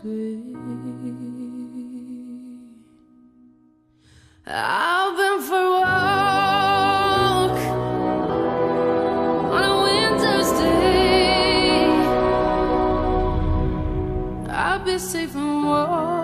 I've been for a walk on a winter's day. I'll be safe from warm.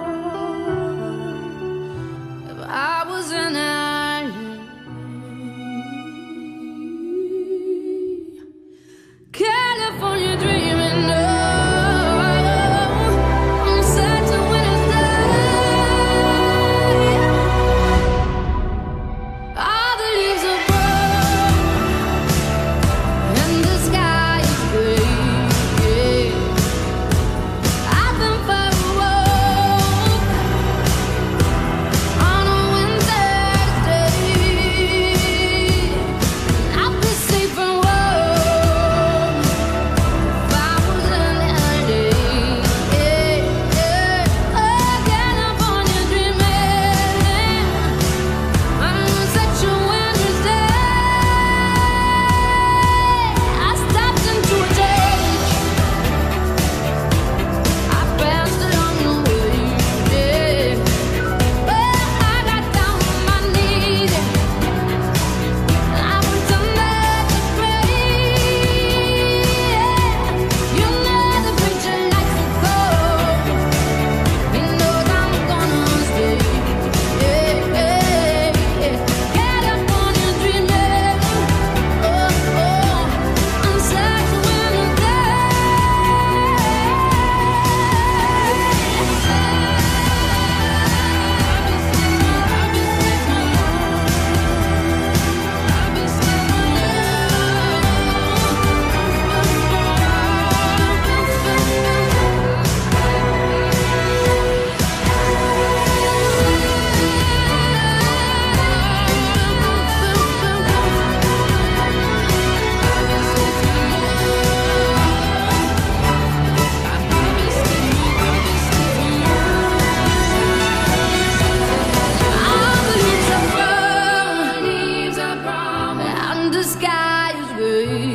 veio.